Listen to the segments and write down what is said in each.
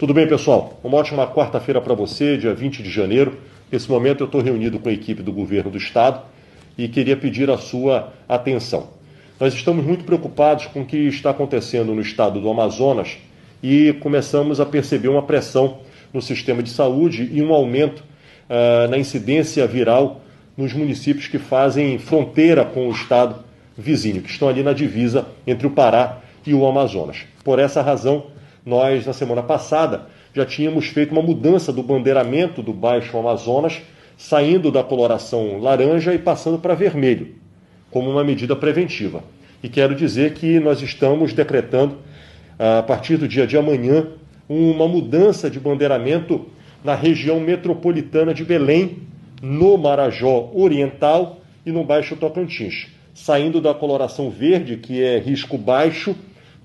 Tudo bem, pessoal? Uma ótima quarta-feira para você, dia 20 de janeiro. Nesse momento eu estou reunido com a equipe do governo do estado e queria pedir a sua atenção. Nós estamos muito preocupados com o que está acontecendo no estado do Amazonas e começamos a perceber uma pressão no sistema de saúde e um aumento uh, na incidência viral nos municípios que fazem fronteira com o estado vizinho, que estão ali na divisa entre o Pará e o Amazonas. Por essa razão, nós, na semana passada, já tínhamos feito uma mudança do bandeiramento do Baixo Amazonas, saindo da coloração laranja e passando para vermelho, como uma medida preventiva. E quero dizer que nós estamos decretando, a partir do dia de amanhã, uma mudança de bandeiramento na região metropolitana de Belém, no Marajó Oriental e no Baixo Tocantins, saindo da coloração verde, que é risco baixo,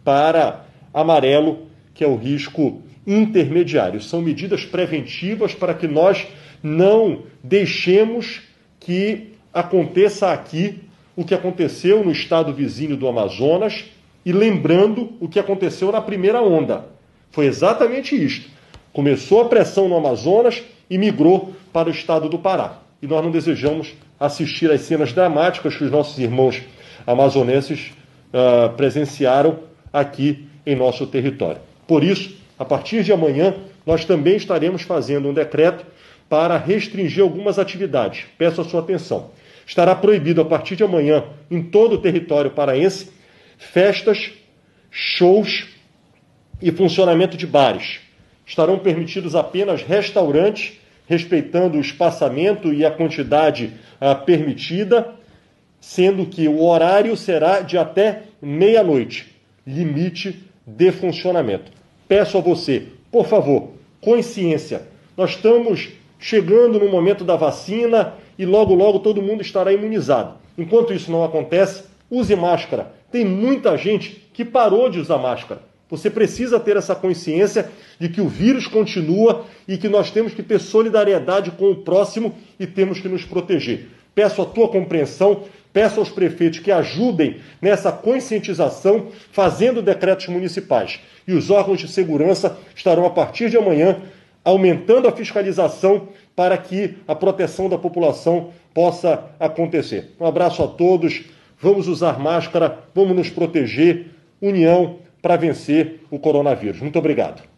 para amarelo, que é o risco intermediário. São medidas preventivas para que nós não deixemos que aconteça aqui o que aconteceu no estado vizinho do Amazonas e lembrando o que aconteceu na primeira onda. Foi exatamente isto. Começou a pressão no Amazonas e migrou para o estado do Pará. E nós não desejamos assistir às cenas dramáticas que os nossos irmãos amazonenses uh, presenciaram aqui em nosso território. Por isso, a partir de amanhã, nós também estaremos fazendo um decreto para restringir algumas atividades. Peço a sua atenção. Estará proibido a partir de amanhã, em todo o território paraense, festas, shows e funcionamento de bares. Estarão permitidos apenas restaurantes, respeitando o espaçamento e a quantidade ah, permitida, sendo que o horário será de até meia-noite limite de funcionamento. Peço a você, por favor, consciência. Nós estamos chegando no momento da vacina e logo, logo todo mundo estará imunizado. Enquanto isso não acontece, use máscara. Tem muita gente que parou de usar máscara. Você precisa ter essa consciência de que o vírus continua e que nós temos que ter solidariedade com o próximo e temos que nos proteger. Peço a tua compreensão, peço aos prefeitos que ajudem nessa conscientização, fazendo decretos municipais. E os órgãos de segurança estarão, a partir de amanhã, aumentando a fiscalização para que a proteção da população possa acontecer. Um abraço a todos, vamos usar máscara, vamos nos proteger, união para vencer o coronavírus. Muito obrigado.